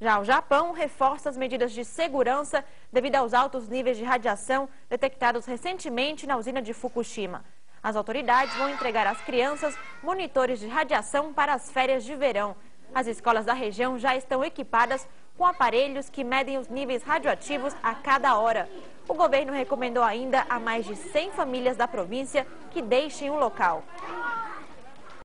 Já o Japão reforça as medidas de segurança devido aos altos níveis de radiação detectados recentemente na usina de Fukushima. As autoridades vão entregar às crianças monitores de radiação para as férias de verão. As escolas da região já estão equipadas com aparelhos que medem os níveis radioativos a cada hora. O governo recomendou ainda a mais de 100 famílias da província que deixem o local.